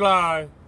Klein.